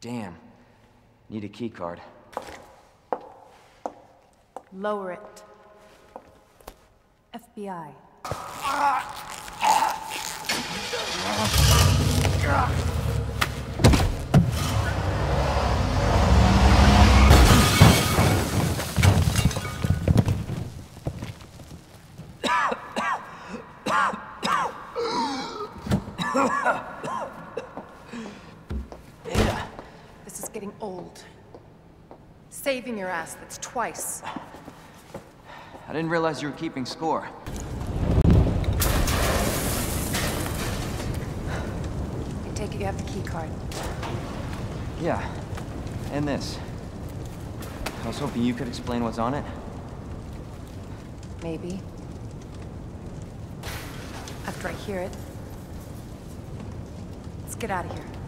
Damn. Need a key card. Lower it. FBI. Ada! This is getting old. Saving your ass, that's twice. I didn't realize you were keeping score. I take it you have the key card. Yeah. And this. I was hoping you could explain what's on it. Maybe. After I hear it. Let's get out of here.